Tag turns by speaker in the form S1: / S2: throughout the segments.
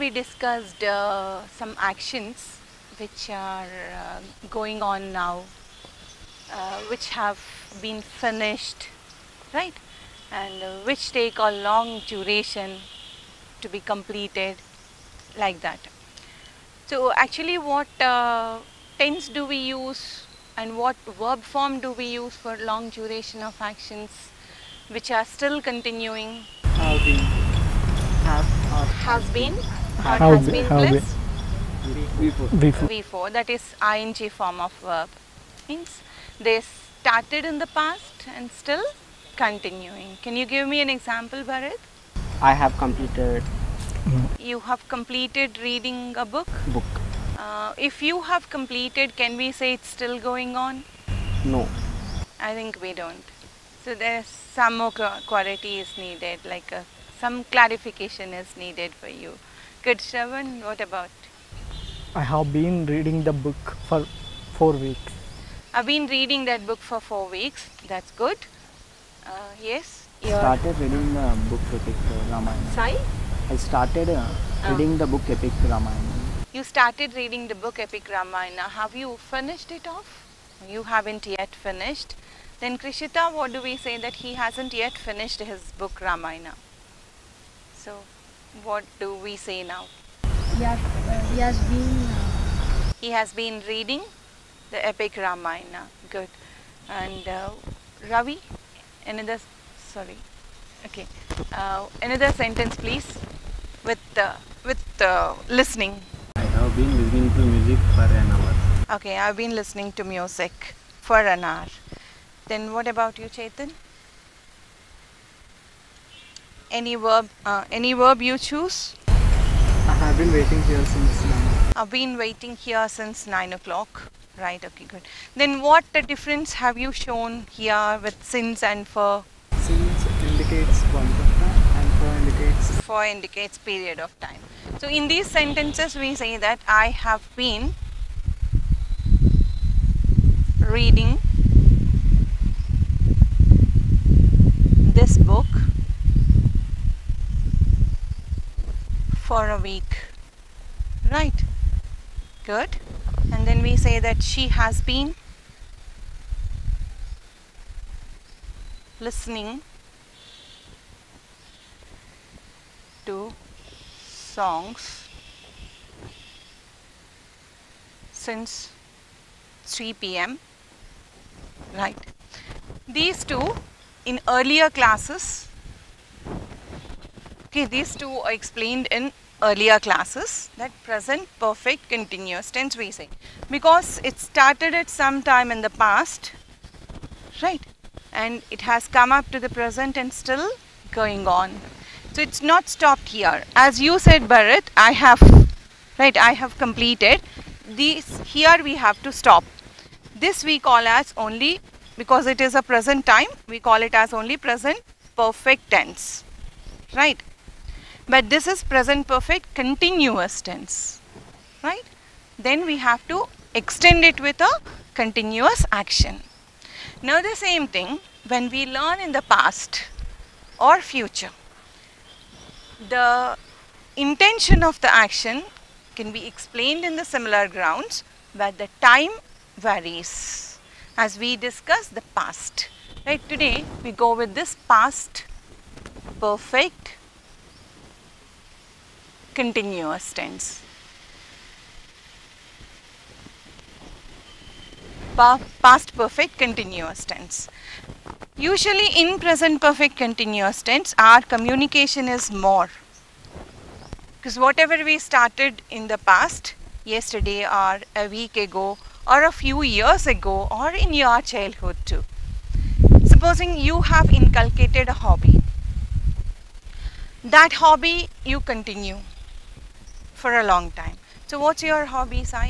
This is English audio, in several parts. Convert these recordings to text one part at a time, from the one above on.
S1: earlier we discussed uh, some actions which are uh, going on now, uh, which have been finished, right? And uh, which take a long duration to be completed, like that. So, actually, what uh, tense do we use and what verb form do we use for long duration of actions which are still continuing?
S2: Have been. Have or
S1: Has been or
S3: Have
S1: has
S3: been-
S1: been
S3: have been.
S1: plus
S2: before.
S3: before
S1: V4 that is ing form of verb means they started in the past and still continuing. Can you give me an example Bharat?
S2: I have completed
S1: You have completed reading a book.
S2: book.
S1: Uh, if you have completed, can we say it's still going on?
S2: No.
S1: I think we don't. So there's some more qua- quality is needed, like uh some clarification is needed for you. Good, Shravan, what about?
S3: I have been reading the book for four weeks.
S1: I've been reading that book for four weeks. That's good. Uh, yes. Your
S2: Started reading the book Epic Ramayana.
S1: Sai?
S2: I started uh,
S1: Ah.
S2: reading the book Epic Ramayana.
S1: You started reading the book Epic Ramayana. Have you finished it off? You haven't yet finished. Then Krishita, what do we say that he hasn't yet finished his book Ramayana? So, what do we say now?
S4: He has, uh, he has been uh,
S1: He has been reading the Epic Ramayana. Good. And uh, Ravi, another, sorry. Okay. Uh, another sentence, please, with uh, with uh, listening.
S5: I have been listening to music for an hour.
S1: Okay, I've been listening to music for an hour. Then what about you, Chetan? Any verb? Uh, any verb you choose?
S2: I have been waiting here since now.
S1: I've been waiting here since nine o'clock. Right. Okay. Good. Then what the difference have you shown here with since and for?
S2: Since indicates point of time and for indicates
S1: For indicates period of time. So in these sentences we say that I have been reading this book for a week. Right. Good. And then we say that she has been listening to songs since 3 pm. Right. These two in earlier classes, okay, these two are explained in earlier classes that present perfect continuous tense we say because it started at some time in the past, right, and it has come up to the present and still going on. So it's not stopped here. As you said, Bharat, I have, right, I have completed. These here we have to stop. This we call as only because it is a present time. We call it as only present perfect tense, right? But this is present perfect continuous tense, right? Then we have to extend it with a continuous action. Now the same thing when we learn in the past or future the intention of the action can be explained in the similar grounds but the time varies as we discuss the past right today we go with this past perfect continuous tense. Pa- past perfect continuous tense. Usually in present perfect continuous tense our communication is more. Because whatever we started in the past yesterday or a week ago or a few years ago or in your childhood too. Supposing you have inculcated a hobby. That hobby you continue for a long time so what's your hobby sai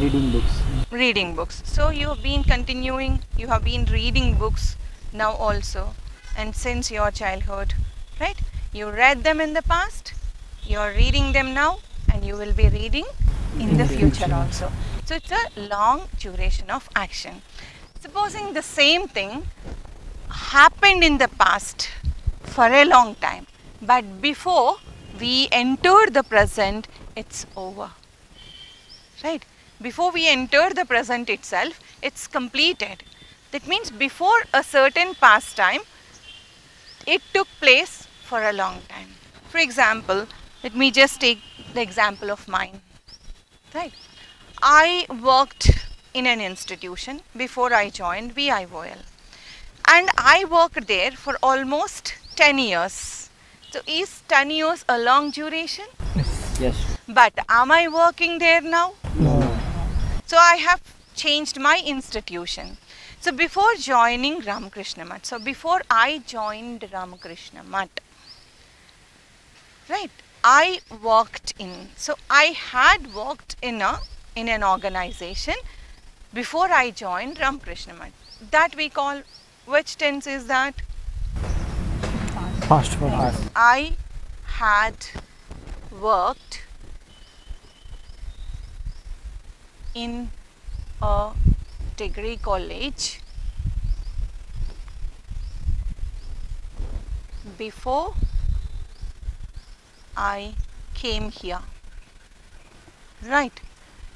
S2: reading books.
S1: reading books. So you have been continuing, you have been reading books now also, and since your childhood, right? You read them in the past, you are reading them now, and you will be reading in the future also. So it's a long duration of action. Supposing the same thing happened in the past for a long time, but before we enter the present, it's over. Right? Before we enter the present itself, it's completed. That means before a certain pastime, it took place for a long time. For example, let me just take the example of mine. Right? I worked in an institution before I joined VIL and I worked there for almost 10 years. So is 10 years a long duration?
S5: Yes. yes.
S1: But am I working there now?
S3: No.
S1: So I have changed my institution. So before joining Ramakrishna Math, so before I joined Ramakrishna Math, right, I worked in, so I had worked in a in an organization before I joined Ramakrishna Math. That we call, which tense is that? I had worked in a degree college before I came here. Right.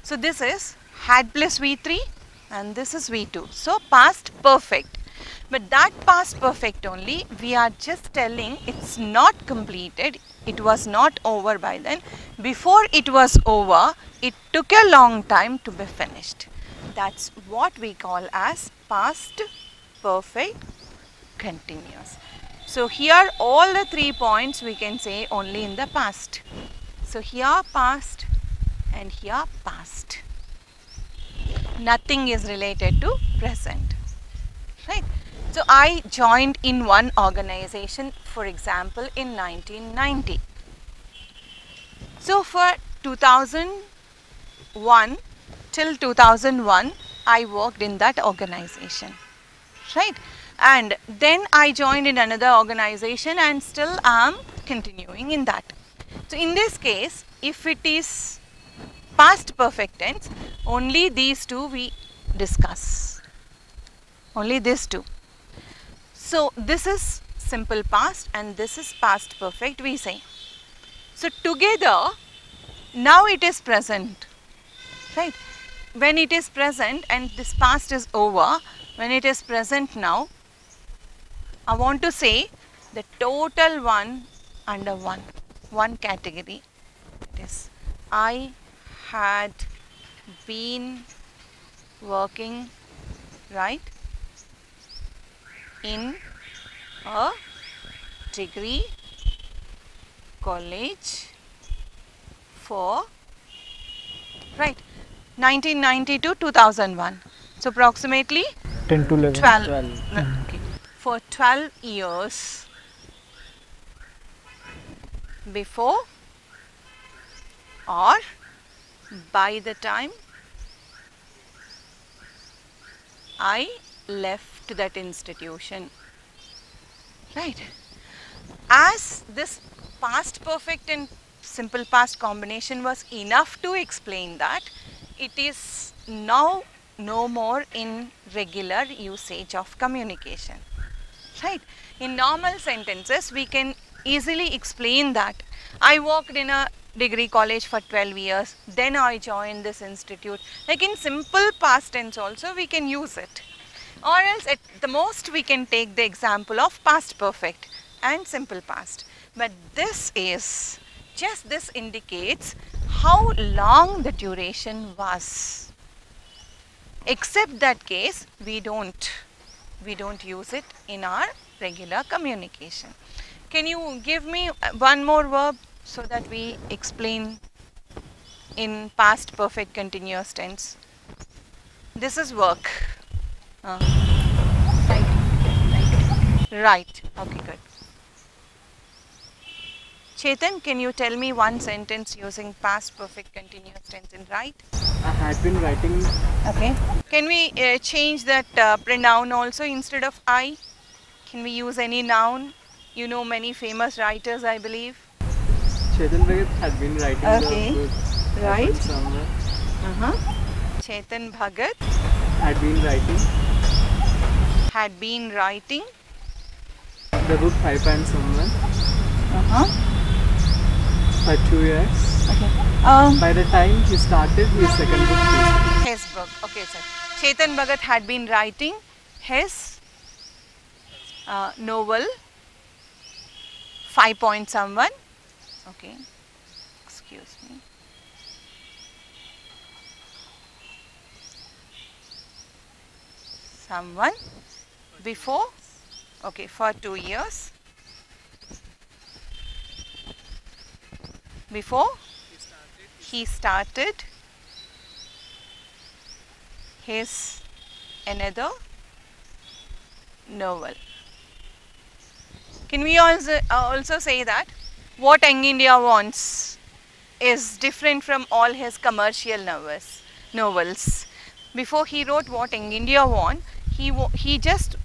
S1: So this is had plus V3 and this is V2. So past perfect. But that past perfect only, we are just telling it's not completed, it was not over by then. Before it was over, it took a long time to be finished. That's what we call as past perfect continuous. So here all the three points we can say only in the past. So here past and here past. Nothing is related to present. Right. So I joined in one organization for example in 1990. So for 2001 till 2001 I worked in that organization. Right and then I joined in another organization and still am continuing in that. So in this case if it is past perfect tense only these two we discuss only these two. So this is simple past and this is past perfect we say. So together now it is present right when it is present and this past is over when it is present now I want to say the total one under one one category it is I had been working right in a degree college for right 1990 to 2001 so approximately
S3: 10 to 11.
S1: 12,
S5: 12.
S1: no, hmm. okay. for 12 years before or by the time I left that institution. Right. As this past perfect and simple past combination was enough to explain that, it is now no more in regular usage of communication. Right. In normal sentences, we can easily explain that. I worked in a degree college for 12 years, then I joined this institute. Like in simple past tense also, we can use it or else at the most we can take the example of past perfect and simple past. But this is, just this indicates how long the duration was. Except that case, we don't, we don't use it in our regular communication. Can you give me uh, one more verb so that we explain in past perfect continuous tense? This is work. Uh, right. Okay, good. Chetan, can you tell me one sentence using past perfect continuous tense in right?
S2: I had been writing
S1: Okay. Can we uh, change that uh, pronoun also instead of I? Can we use any noun? You know many famous writers, I believe.
S2: Chetan Bhagat had been writing
S1: Okay.
S2: the book. I
S1: Right. Uh-huh. Chetan Bhagat
S2: Had been writing
S1: had been writing.
S2: the book Five Pants Somewhere.
S1: Uh-huh.
S2: For two years.
S1: Okay. Um,
S2: By the time he started his second book,
S1: his book. Okay, sir. Chetan Bhagat had been writing his uh, novel Five Point Someone. Okay. Excuse me. Someone before. Okay, for two years. Before he started his another novel. Can we also uh, also say that what Young India wants is different from all his commercial novels. Novels. Before he wrote what Young India want, he he just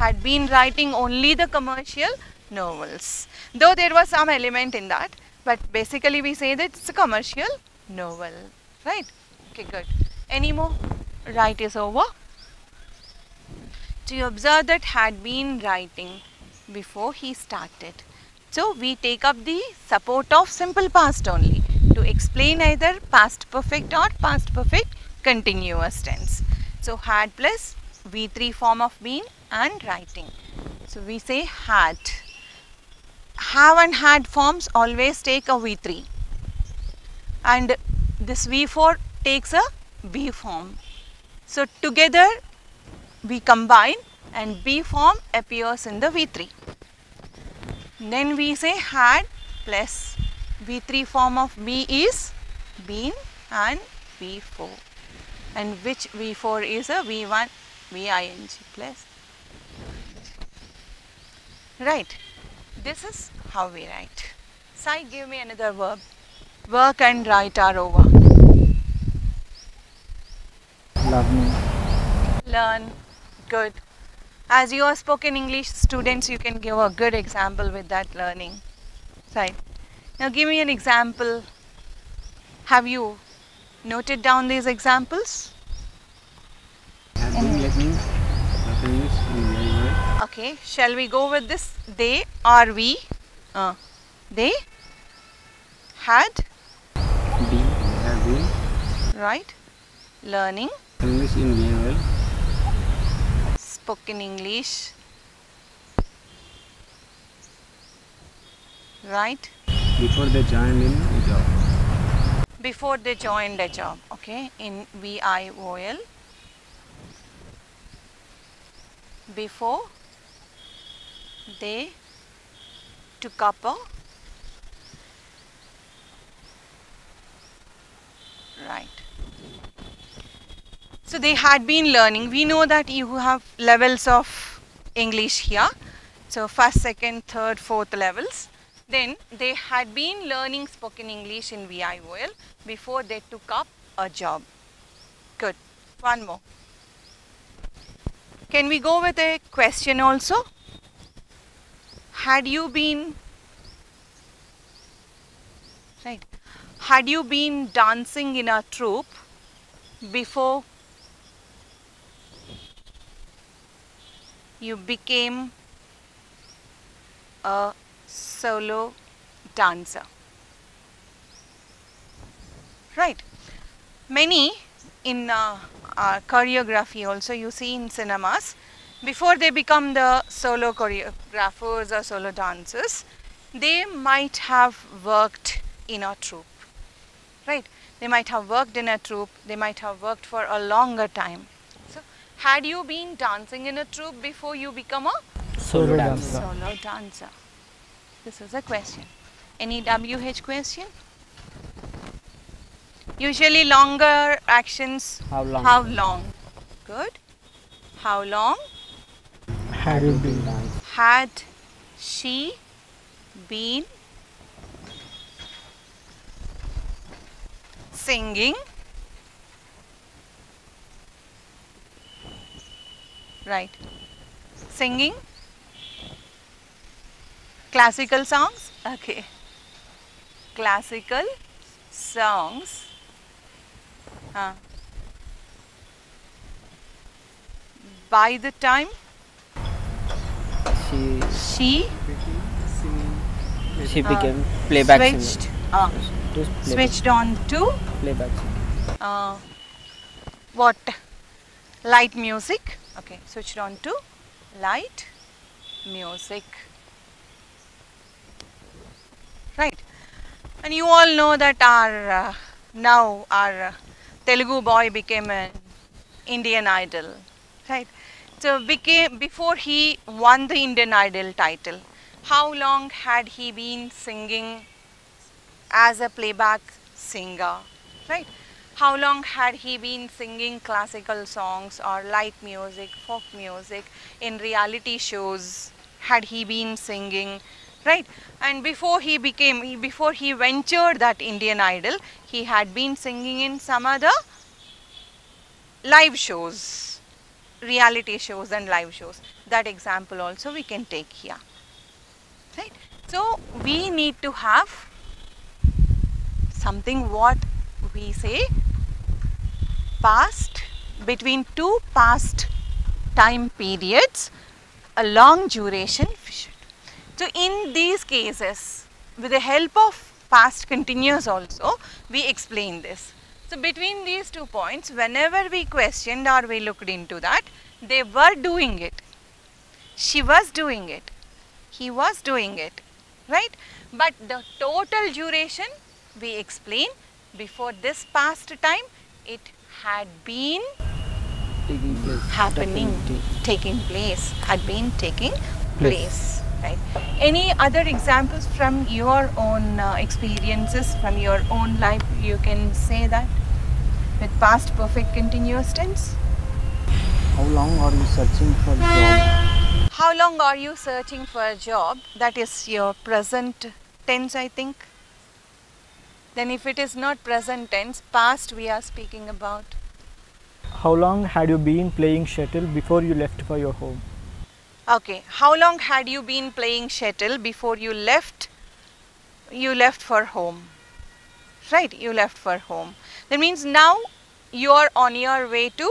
S1: had been writing only the commercial novels. Though there was some element in that, but basically we say that it's a commercial novel, right? Okay, good. Any more? Right is over. So you observe that had been writing before he started. So we take up the support of simple past only to explain either past perfect or past perfect continuous tense. So had plus V3 form of being and writing. So we say had. Have and had forms always take a V3 and this V4 takes a B form. So together we combine and B form appears in the V3. Then we say had plus V3 form of B is been and V4 and which V4 is a V1 VING plus. Right. This is how we write. Sai, give me another verb. Work and write are over.
S3: Learning.
S1: learn good as you are spoken english students you can give a good example with that learning right now give me an example have you noted down these examples
S5: Have been listening of English in very well.
S1: Okay shall we go with this? They or we uh, they had
S5: they have been
S1: right. Learning.
S5: English in very
S1: spoken english. Right.
S5: Before they joined in a job.
S1: before they joined a job. Okay in VIL before they took up a right so they had been learning we know that you have levels of English here so first second third fourth levels then they had been learning spoken English in VIL before they took up a job. Good. One more. Can we go with a question also? Had you been right? Had you been dancing in a troupe before you became a solo dancer. Right. Many in uh, choreography also you see in cinemas before they become the solo choreographers or solo dancers they might have worked in a troupe right? They might have worked in a troupe they might have worked for a longer time. So had you been dancing in a troupe before you become a
S3: Solo dancer.
S1: solo dancer? This is a question. Any wh question? Usually longer actions
S3: How long?
S1: how long? Good. How long
S3: Had been?
S1: had she been singing? Right. Singing? Classical songs? Okay. Classical songs. Uh, by the time
S6: She
S1: she
S2: became singing.
S6: she
S1: Uh,
S6: became playback singer.
S1: switched Ah,
S3: To play
S1: switched on to
S3: playback.
S1: uh, what light music okay switched on to light music right and you all know that our uh, now our uh, telugu boy became an indian idol right Uh, became before he won the indian idol title how long had he been singing as a playback singer right? How long had he been singing classical songs or light music folk music in reality shows had he been singing right? And before he became before he ventured that indian idol he had been singing in some other live shows reality shows and live shows that example also we can take here right so we need to have something what we say past between two past time periods a long duration. So in these cases with the help of past continuous also we explain this. So between these two points whenever we questioned or we looked into that they were doing it. She was doing it. He was doing it. Right? But the total duration we explain before this past time it had been
S3: Taking place.
S1: happening
S3: Definitely.
S1: taking place had been taking place right any other examples from your own uh, experiences from your own life you can say that with past perfect continuous tense
S3: How long are you searching for a job?
S1: how long are you searching for a job that is your present tense i think then if it is not present tense past we are speaking about
S3: How long had you been playing shuttle before you left for your home?
S1: Okay, how long had you been playing shuttle before you left? You left for home. Right, you left for home. That means now you are on your way to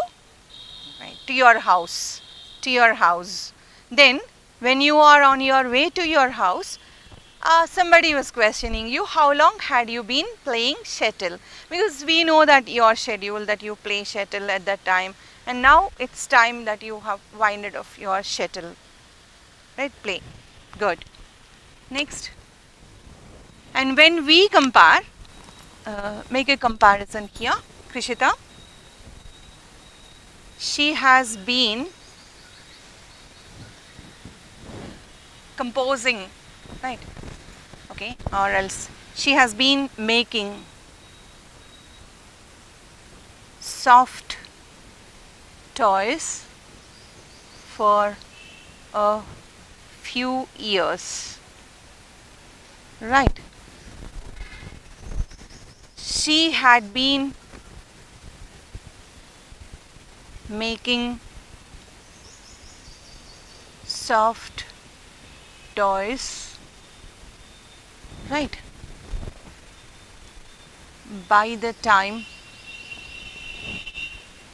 S1: right, to your house, to your house. Then when you are on your way to your house, uh, somebody was questioning you how long had you been playing shuttle? Because we know that your schedule that you play shuttle at that time and now it's time that you have winded off your shuttle. Right play. Good. Next. And when we compare uh, make a comparison here krishita she has been composing right? Okay or else. She has been making soft toys for a few years. Right. She had been making soft toys. Right. By the time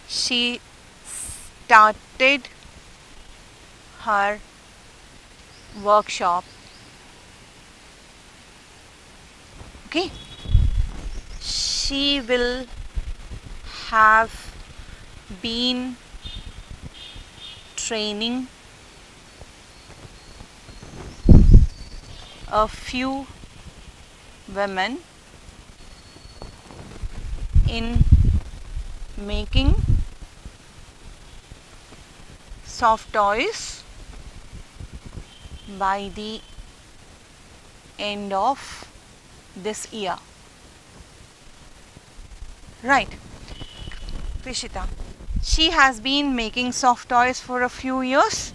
S1: she started her workshop okay she will have been training a few women in making soft toys by the end of this year. Right, Krishita. She has been making soft toys for a few years.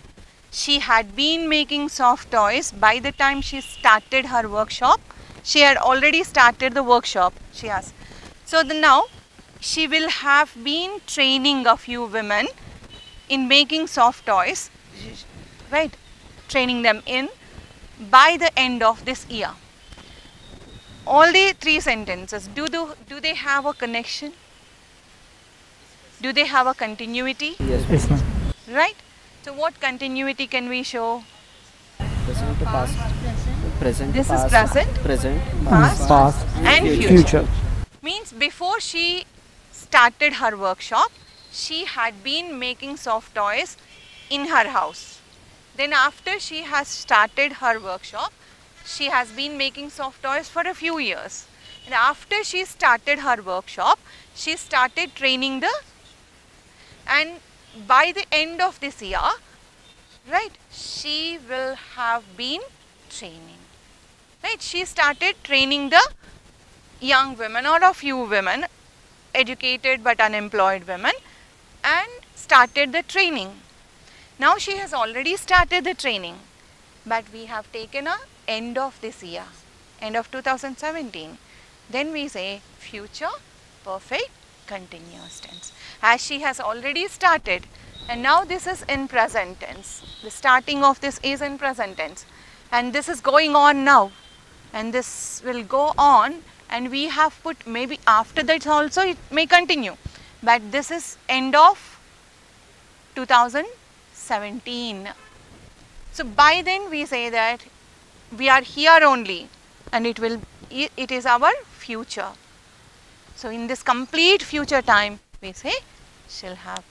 S1: She had been making soft toys by the time she started her workshop. She had already started the workshop, she has. So the, now she will have been training a few women in making soft toys, right? Training them in by the end of this year. All the three sentences, do, do, do they have a connection? Do they have a continuity?
S3: Yes. Yes, ma'am.
S1: Right? So what continuity can we show?
S3: Present to past.
S4: present
S5: present,
S1: This is
S5: past,
S1: present,
S5: present,
S1: past,
S3: Past,
S1: and future.
S3: future.
S1: Means before she started her workshop, she had been making soft toys in her house. Then after she has started her workshop, she has been making soft toys for a few years. And after she started her workshop, she started training the and by the end of this year, right, she will have been training. Right, she started training the young women or a few women, educated but unemployed women, and started the training. Now she has already started the training, but we have taken a end of this year, end of 2017. Then we say future perfect continuous tense. As she has already started, and now this is in present tense. The starting of this is in present tense, and this is going on now. And this will go on. And we have put maybe after that also it may continue. But this is end of 2017 so by then we say that we are here only. And it will it is our future. So in this complete future time we say shall have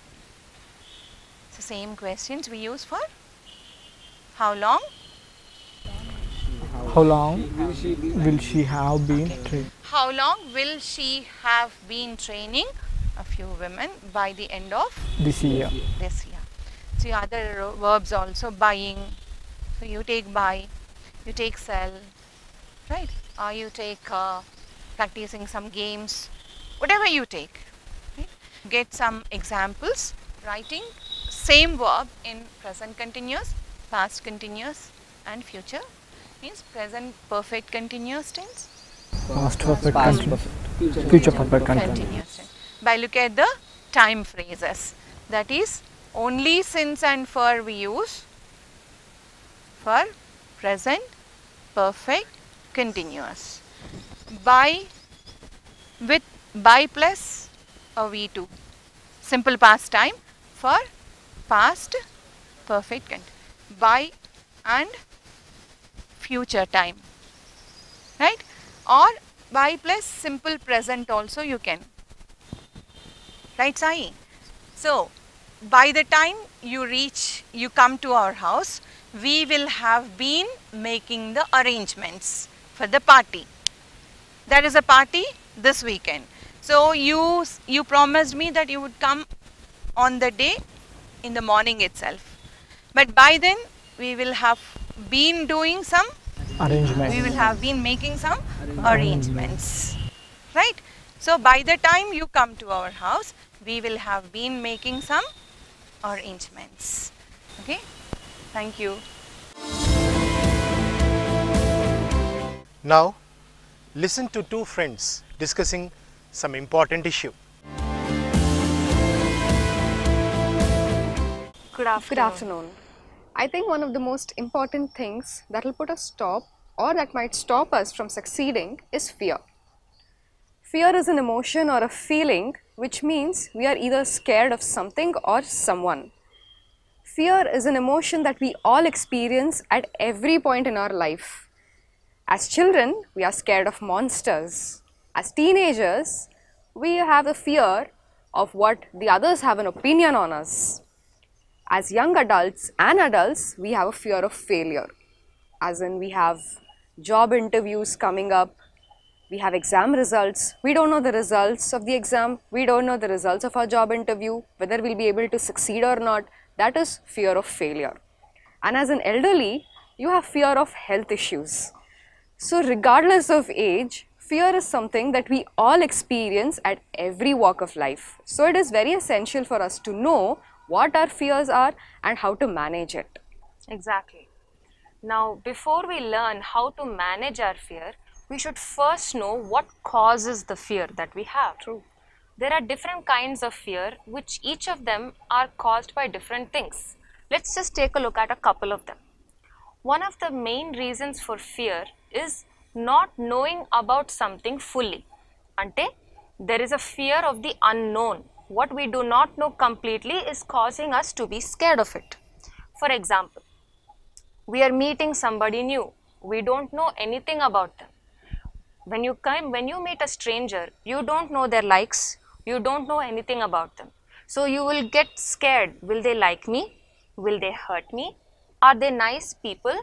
S1: the same questions we use for how long
S3: How long
S5: will she
S3: will she have been trained?
S1: How long will she have been training a few women by the end of
S3: This year.
S1: this year? So, other verbs also buying. So, you take buy, you take sell, right? Or you take uh, practicing some games, whatever you take. Get some examples, writing same verb in present continuous, past continuous, and future means present perfect continuous tense.
S3: Past perfect
S5: past
S3: continuous.
S5: perfect, future,
S3: Future perfect continuous.
S1: continuous tense. By look at the time phrases. That is only since and for we use for present perfect continuous. By with by plus a V2. Simple past time for past perfect continuous. By and future time. Right? Or by plus simple present also you can. Right Sai? So by the time you reach you come to our house we will have been making the arrangements for the party. That is a party this weekend so you you promised me that you would come on the day in the morning itself. But by then we will have been doing some
S3: arrangements.
S1: we will have been making some arrangements. Right? So by the time you come to our house we will have been making some arrangements. Okay? Thank you.
S6: Now, listen to two friends discussing some important issue.
S1: good afternoon
S7: Good afternoon. I think one of the most important things that will put a stop or that might stop us from succeeding is fear. Fear is an emotion or a feeling which means we are either scared of something or someone. Fear is an emotion that we all experience at every point in our life. As children, we are scared of monsters. As teenagers, we have the fear of what the others have an opinion on us. As young adults and adults, we have a fear of failure. As in, we have job interviews coming up, we have exam results, we don't know the results of the exam, we don't know the results of our job interview, whether we'll be able to succeed or not. That is fear of failure. And as an elderly, you have fear of health issues. So, regardless of age, fear is something that we all experience at every walk of life. So, it is very essential for us to know what our fears are and how to manage it.
S8: Exactly. Now, before we learn how to manage our fear, we should first know what causes the fear that we have. True. There are different kinds of fear, which each of them are caused by different things. Let's just take a look at a couple of them. One of the main reasons for fear is not knowing about something fully. Ante, there is a fear of the unknown. What we do not know completely is causing us to be scared of it. For example, we are meeting somebody new we don't know anything about them. When you come, when you meet a stranger, you don't know their likes, you don't know anything about them. So you will get scared. Will they like me? Will they hurt me? Are they nice people?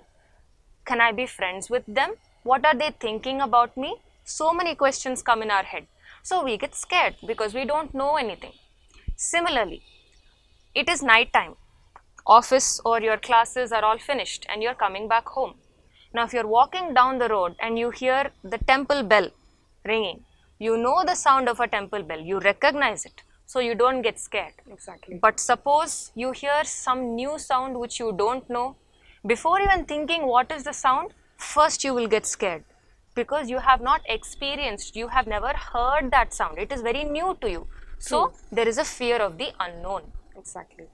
S8: Can I be friends with them? What are they thinking about me? So many questions come in our head. So we get scared because we don't know anything. Similarly, it is night time. Office or your classes are all finished and you're coming back home. Now, if you're walking down the road and you hear the temple bell ringing, you know the sound of a temple bell, you recognize it, so you don't get scared.
S7: Exactly.
S8: But suppose you hear some new sound which you don't know, before even thinking what is the sound, first you will get scared because you have not experienced, you have never heard that sound. It is very new to you. So, there is a fear of the unknown.
S7: Exactly.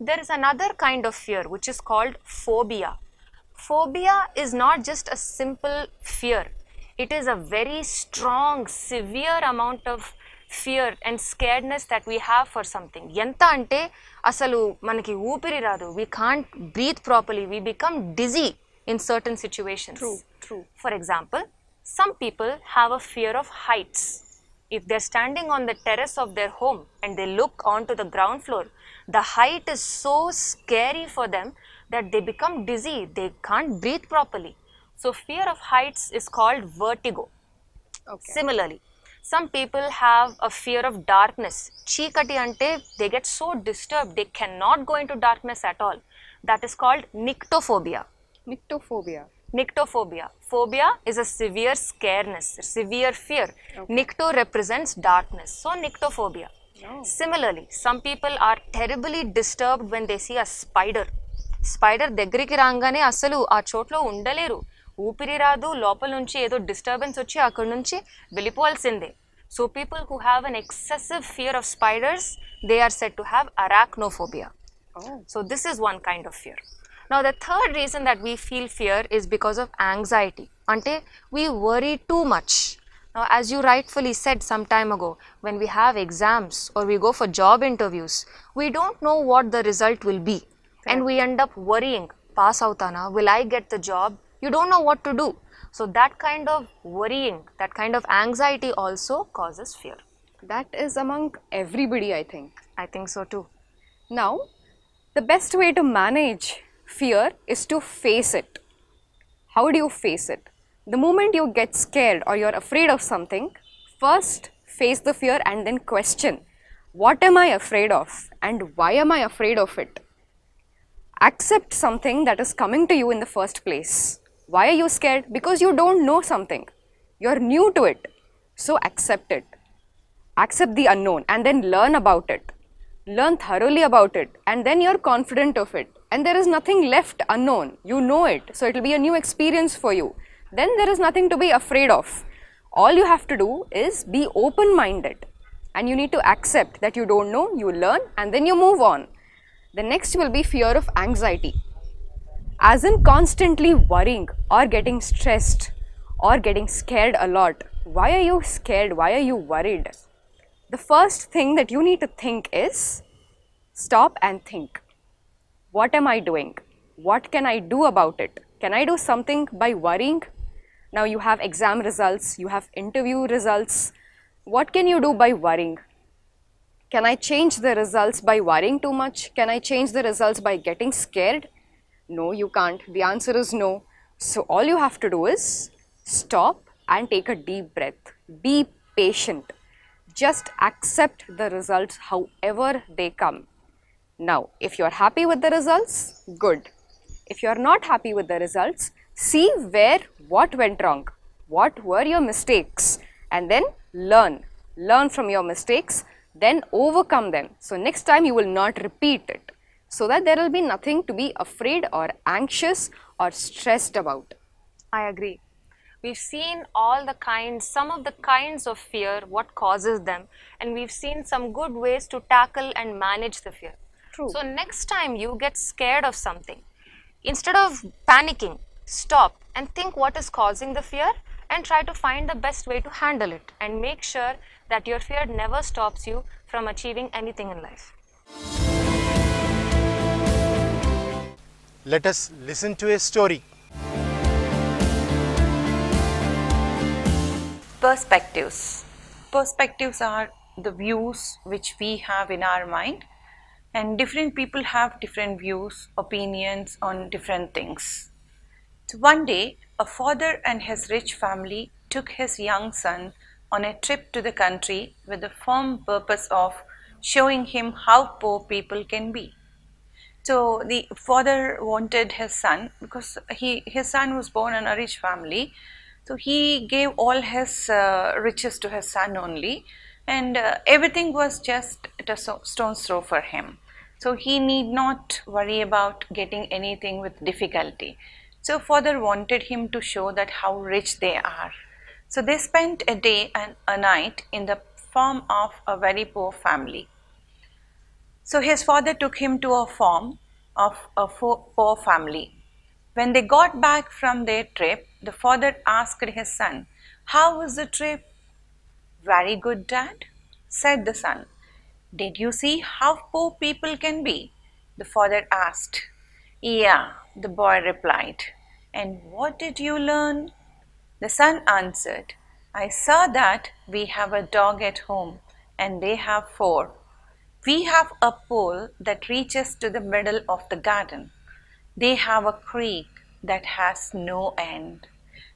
S8: There is another kind of fear which is called phobia. Phobia is not just a simple fear, it is a very strong, severe amount of fear and scaredness that we have for something. ఎంత అంటే అసలు మనకి ఊపిరి రాదు we can't breath properly we become Digi in certain situations.
S7: True, true.
S8: For example, some people have a fear of heights. If they're standing on the terrace of their home and they look onto the ground floor, the height is so scary for them that they become dizzy, they can't breathe properly. So fear of heights is called vertigo.
S7: Okay.
S8: Similarly, some people have a fear of darkness. Chikati ante, they get so disturbed, they cannot go into darkness at all. That is called nyctophobia.
S7: Nyctophobia.
S8: Nyctophobia. Phobia is a severe scareness, severe fear. Nycto represents darkness. So, nyctophobia. Similarly, some people are terribly disturbed when they see a spider. Spider దగ్గరికి రాగానే అసలు ఆ చోట్లో ఉండలేరు ఊపిరి రాదు లోపల నుంచి ఏదో డిస్టర్బెన్స్ వచ్చి అక్కడ నుంచి వెళ్ళిపోవాల్సిందే so people who have an excessive fear of spiders they are said to have arachnophobia
S7: Oh.
S8: So this is one kind of fear. Now the third reason that we feel fear is because of anxiety. Ante we worry too much. Now as you rightfully said some time ago, when we have exams or we go for job interviews, we don't know what the result will be. And we end up worrying, pass out, outana, will I get the job? You don't know what to do. So that kind of worrying, that kind of anxiety also causes fear.
S7: That is among everybody, I think.
S8: I think so too.
S7: Now, the best way to manage fear is to face it. How do you face it? The moment you get scared or you're afraid of something, first face the fear and then question what am I afraid of and why am I afraid of it? Accept something that is coming to you in the first place. Why are you scared? Because you don't know something. You're new to it. So accept it accept the unknown and then learn about it learn thoroughly about it and then you're confident of it and there is nothing left unknown you know it so it will be a new experience for you then there is nothing to be afraid of all you have to do is be open minded and you need to accept that you don't know you learn and then you move on the next will be fear of anxiety as in constantly worrying or getting stressed or getting scared a lot. Why are you scared? Why are you worried? The first thing that you need to think is stop and think. What am I doing? What can I do about it? Can I do something by worrying? Now you have exam results, you have interview results. What can you do by worrying? Can I change the results by worrying too much? Can I change the results by getting scared? No, you can't. The answer is no. So, all you have to do is stop and take a deep breath. Be patient. Just accept the results however they come. Now, if you are happy with the results, good. If you are not happy with the results, see where what went wrong, what were your mistakes, and then learn. Learn from your mistakes, then overcome them. So, next time you will not repeat it so that there will be nothing to be afraid or anxious or stressed about.
S8: I agree. We've seen all the kinds, some of the kinds of fear, what causes them, and we've seen some good ways to tackle and manage the fear.
S7: True.
S8: So, next time you get scared of something, instead of panicking, stop and think what is causing the fear and try to find the best way to handle it and make sure that your fear never stops you from achieving anything in life.
S6: Let us listen to a story.
S9: perspectives. Perspectives are the views which we have in our mind, and different people have different views, opinions on different things. So one day, a father and his rich family took his young son on a trip to the country with the firm purpose of showing him how poor people can be. So the father wanted his son because he his son was born in a rich family. So he gave all his uh, riches to his son only, and uh, everything was just at a stone's throw for him. So he need not worry about getting anything with difficulty. So father wanted him to show that how rich they are. So they spent a day and a night in the farm of a very poor family. So his father took him to a farm of a poor family. When they got back from their trip, the father asked his son, How was the trip? Very good, dad, said the son. Did you see how poor people can be? The father asked. Yeah, the boy replied. And what did you learn? The son answered, I saw that we have a dog at home and they have four. We have a pool that reaches to the middle of the garden. They have a creek that has no end.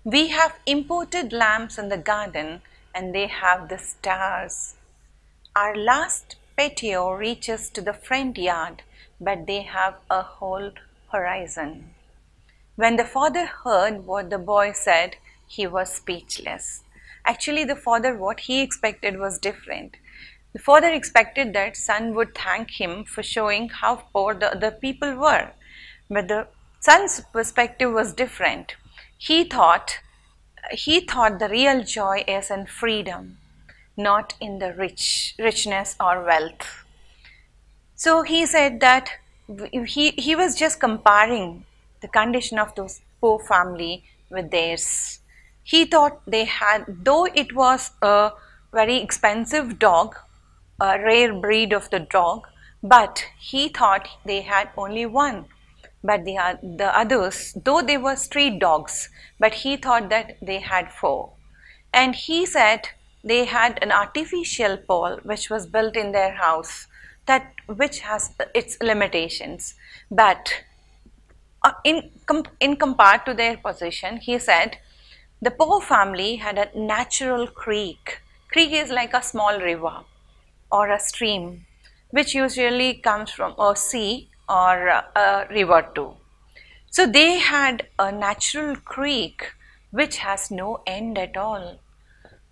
S9: We have imported lamps in the garden and they have the stars. Our last patio reaches to the front yard, but they have a whole horizon. When the father heard what the boy said, he was speechless. Actually, the father, what he expected was different. The father expected that son would thank him for showing how poor the other people were. But the son's perspective was different. He thought he thought the real joy is in freedom, not in the rich richness or wealth. So he said that he, he was just comparing the condition of those poor family with theirs. He thought they had, though it was a very expensive dog, a rare breed of the dog, but he thought they had only one. But the, oth- the others, though they were street dogs, but he thought that they had four. And he said they had an artificial pole which was built in their house that which has its limitations. But uh, in, in compared to their position, he said the poor family had a natural creek. Creek is like a small river or a stream, which usually comes from a sea or a, river too. So they had a natural creek which has no end at all.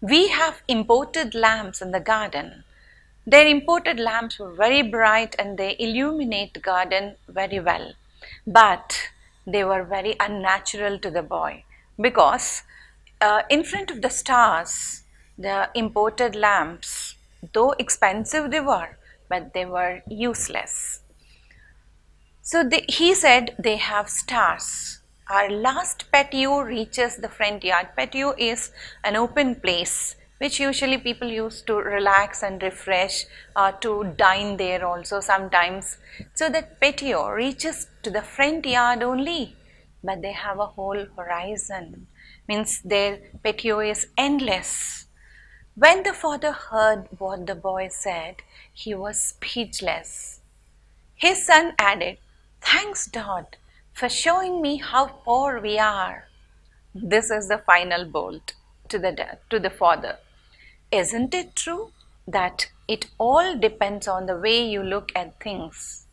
S9: We have imported lamps in the garden. Their imported lamps were very bright and they illuminate the garden very well. But they were very unnatural to the boy because uh, in front of the stars, the imported lamps, though expensive they were, but they were useless. So he said they have stars. Our last patio reaches the front yard. Patio is an open place which usually people use to relax and refresh, uh, to dine there also sometimes. So that patio reaches to the front yard only, but they have a whole horizon. Means their patio is endless. When the father heard what the boy said, he was speechless. His son added, Thanks, Dad, for showing me how poor we are. This is the final bolt to the, to the father. Isn't it true that it all depends on the way you look at things?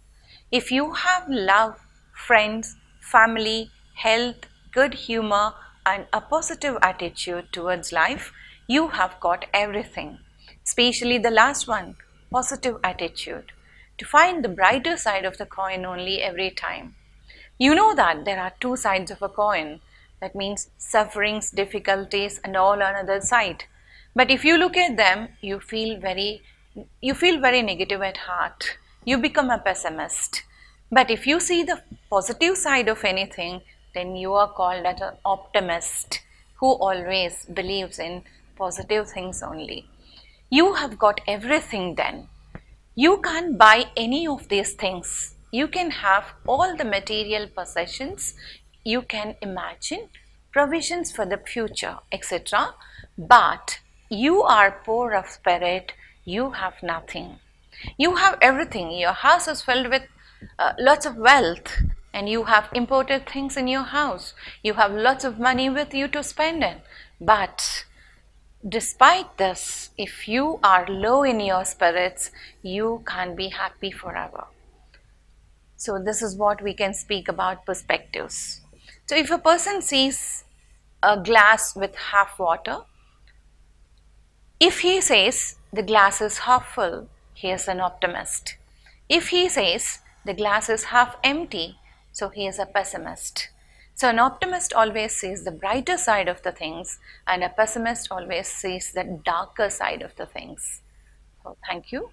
S9: If you have love, friends, family, health, good humor, and a positive attitude towards life, you have got everything. Especially the last one positive attitude. To find the brighter side of the coin only every time. You know that there are two sides of a coin. That means sufferings, difficulties, and all on other side. But if you look at them, you feel very, you feel very negative at heart. You become a pessimist. But if you see the positive side of anything, then you are called as an optimist who always believes in positive things only. You have got everything then. You can't buy any of these things. You can have all the material possessions you can imagine, provisions for the future, etc. But you are poor of spirit, you have nothing. You have everything. Your house is filled with uh, lots of wealth, and you have imported things in your house. You have lots of money with you to spend in. But despite this, if you are low in your spirits, you can't be happy forever. So, this is what we can speak about perspectives. So, if a person sees a glass with half water, if he says the glass is half full, he is an optimist. If he says the glass is half empty, so he is a pessimist. So, an optimist always sees the brighter side of the things, and a pessimist always sees the darker side of the things. So, thank you.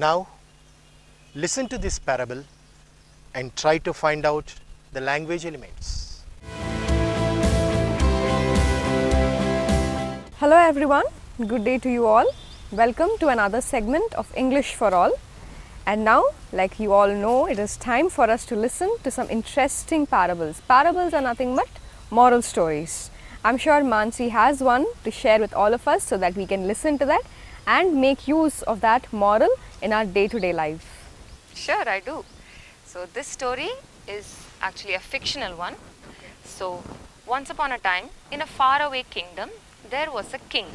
S6: Now, listen to this parable and try to find out the language elements.
S7: Hello everyone, good day to you all. Welcome to another segment of English for All. And now, like you all know, it is time for us to listen to some interesting parables. Parables are nothing but moral stories. I'm sure Mansi has one to share with all of us so that we can listen to that and make use of that moral in our day to day life.
S8: Sure, I do. So, this story is actually a fictional one. So, once upon a time, in a faraway kingdom, there was a king.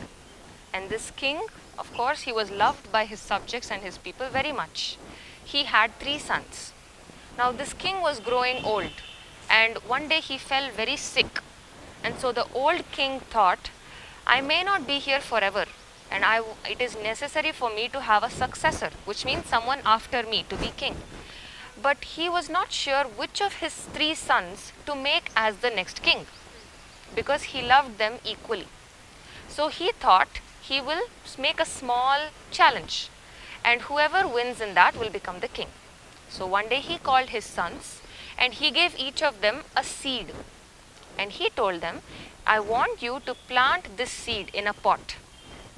S8: And this king, of course, he was loved by his subjects and his people very much. He had three sons. Now, this king was growing old, and one day he fell very sick. And so the old king thought, I may not be here forever, and I, it is necessary for me to have a successor, which means someone after me to be king. But he was not sure which of his three sons to make as the next king because he loved them equally. So he thought he will make a small challenge and whoever wins in that will become the king. So one day he called his sons and he gave each of them a seed and he told them, I want you to plant this seed in a pot,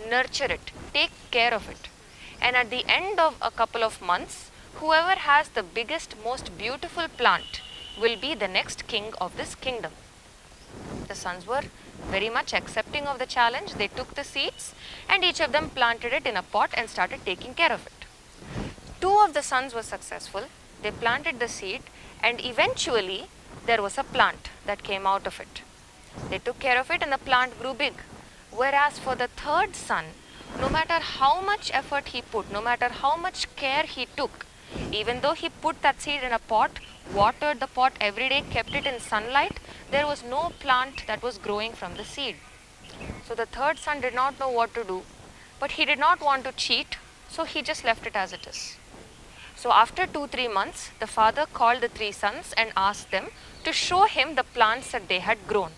S8: nurture it, take care of it. And at the end of a couple of months, whoever has the biggest, most beautiful plant will be the next king of this kingdom. The sons were very much accepting of the challenge. They took the seeds and each of them planted it in a pot and started taking care of it. Two of the sons were successful. They planted the seed and eventually there was a plant that came out of it. They took care of it and the plant grew big. Whereas for the third son, no matter how much effort he put, no matter how much care he took, even though he put that seed in a pot, watered the pot every day, kept it in sunlight, there was no plant that was growing from the seed. So the third son did not know what to do, but he did not want to cheat, so he just left it as it is. So after two, three months, the father called the three sons and asked them to show him the plants that they had grown.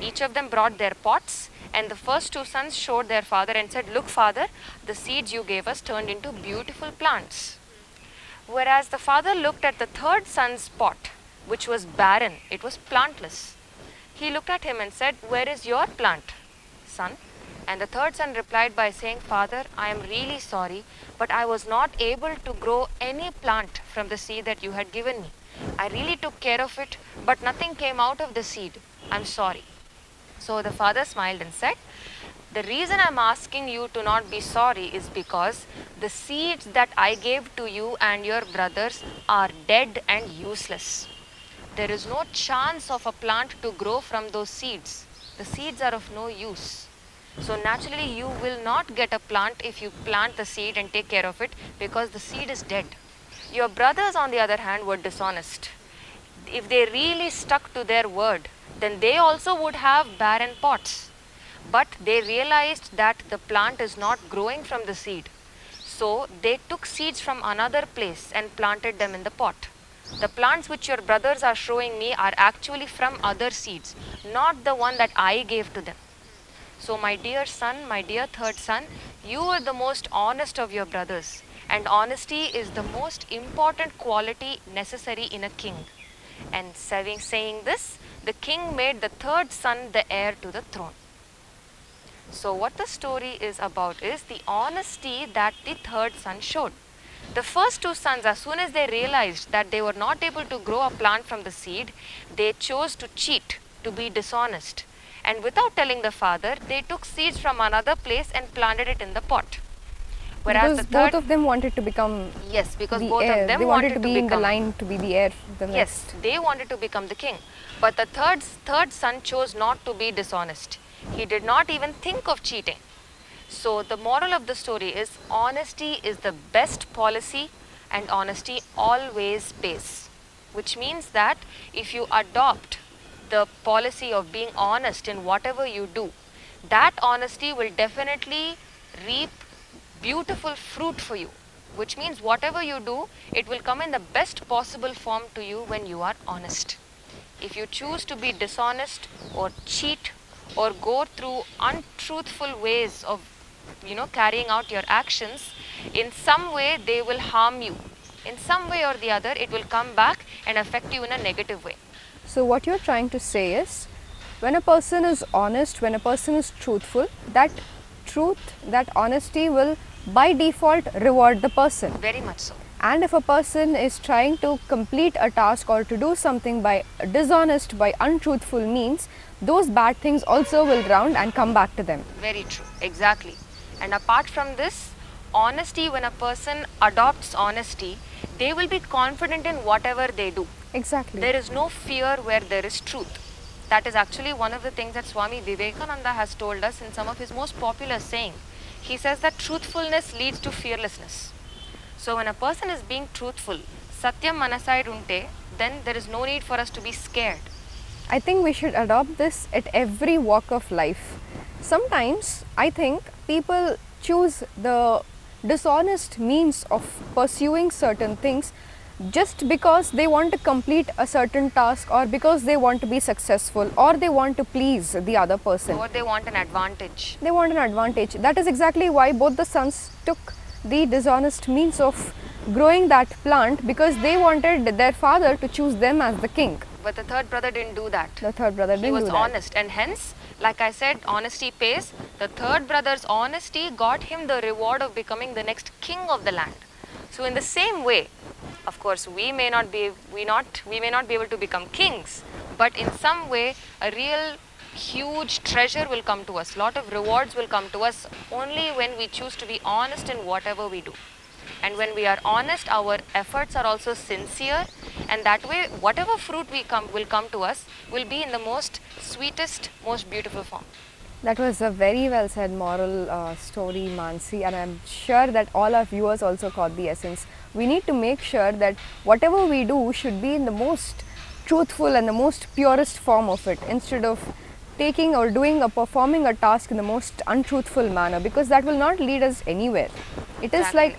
S8: Each of them brought their pots, and the first two sons showed their father and said, Look, father, the seeds you gave us turned into beautiful plants. Whereas the father looked at the third son's pot, which was barren, it was plantless. He looked at him and said, Where is your plant, son? And the third son replied by saying, Father, I am really sorry, but I was not able to grow any plant from the seed that you had given me. I really took care of it, but nothing came out of the seed. I'm sorry. So the father smiled and said, The reason I'm asking you to not be sorry is because the seeds that I gave to you and your brothers are dead and useless. There is no chance of a plant to grow from those seeds. The seeds are of no use. So naturally you will not get a plant if you plant the seed and take care of it because the seed is dead. Your brothers on the other hand were dishonest. If they really stuck to their word, then they also would have barren pots. But they realized that the plant is not growing from the seed. So they took seeds from another place and planted them in the pot. The plants which your brothers are showing me are actually from other seeds, not the one that I gave to them. So, my dear son, my dear third son, you are the most honest of your brothers, and honesty is the most important quality necessary in a king. And saying, saying this, the king made the third son the heir to the throne. So, what the story is about is the honesty that the third son showed. The first two sons, as soon as they realized that they were not able to grow a plant from the seed, they chose to cheat, to be dishonest. And without telling the father, they took seeds from another place and planted it in the pot. Whereas
S7: because both of them wanted to become
S8: yes, because both
S7: heir.
S8: of them
S7: they wanted, to
S8: to
S7: be in the line to be the heir. The
S8: Yes,
S7: next.
S8: they wanted to become the king. But the third, third son chose not to be dishonest. He did not even think of cheating. So, the moral of the story is honesty is the best policy and honesty always pays. Which means that if you adopt the policy of being honest in whatever you do, that honesty will definitely reap beautiful fruit for you which means whatever you do it will come in the best possible form to you when you are honest. If you choose to be dishonest or cheat or go through untruthful ways of you know carrying out your actions in some way they will harm you. In some way or the other it will come back and affect you in a negative way.
S7: So, what you're trying to say is when a person is honest, when a person is truthful, that truth, that honesty will by default reward the person.
S8: very much so
S7: And if a person is trying to complete a task or to do something by dishonest, by untruthful means, those bad things also will round and come back to them.
S8: Very true, exactly. And apart from this, honesty, when a person adopts honesty, they will be confident in whatever they do.
S7: Exactly.
S8: There is no fear where there is truth. That is actually one of the things that Swami Vivekananda has told us in some of his most popular saying. He says that truthfulness leads to fearlessness. So when a person is being truthful, satyam manaside unte, then there is no need for us to be scared.
S7: I think we should adopt this at every walk of life. Sometimes I think people choose the dishonest means of pursuing certain things just because they want to complete a certain task or because they want to be successful or they want to please the other person.
S8: Or they want an advantage.
S7: They want an advantage. That is exactly why both the sons took the dishonest means of growing that plant because they wanted their father to choose them as the king.
S8: But the third brother didn't do that.
S7: The third brother
S8: he
S7: didn't
S8: was
S7: do that.
S8: honest and hence like i said honesty pays the third brother's honesty got him the reward of becoming the next king of the land so in the same way of course we may not be we not we may not be able to become kings but in some way, a real huge treasure will come to us. Lot of rewards will come to us only when we choose to be honest in whatever we do. And when we are honest, our efforts are also sincere, and that way, whatever fruit we come will come to us will be in the most sweetest, most beautiful form.
S7: That was a very well said moral uh, story, Mansi, and I'm sure that all our viewers also caught the essence. We need to make sure that whatever we do should be in the most truthful and the most purest form of it instead of taking or doing or performing a task in the most untruthful manner because that will not lead us anywhere. It is
S8: Exactly.
S7: like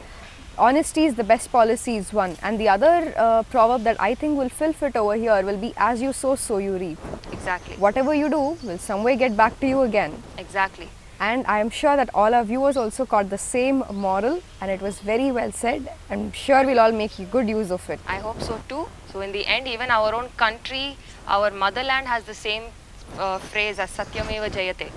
S7: honesty is the best policy is one and the other uh, proverb that I think will fill fit over here will be as you sow so you reap.
S8: Exactly.
S7: Whatever you do will some way get back to you again.
S8: Exactly.
S7: And I am sure that all our viewers also caught the same moral and it was very well said. I'm sure we'll all make good use of it.
S8: I hope so too. So in the end, even our own country, our motherland has the same uh, phrase as Satyameva Jayate.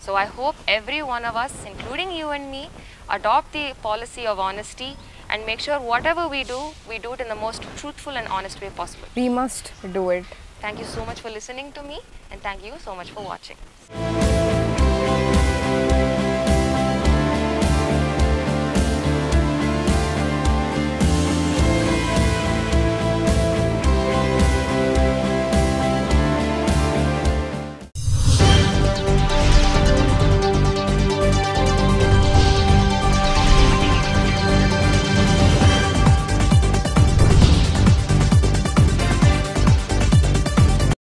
S8: So I hope every one of us, including you and me, adopt the policy of honesty and make sure whatever we do, we do it in the most truthful and honest way possible.
S7: We must do it.
S8: Thank you so much for listening to me and thank you so much for watching.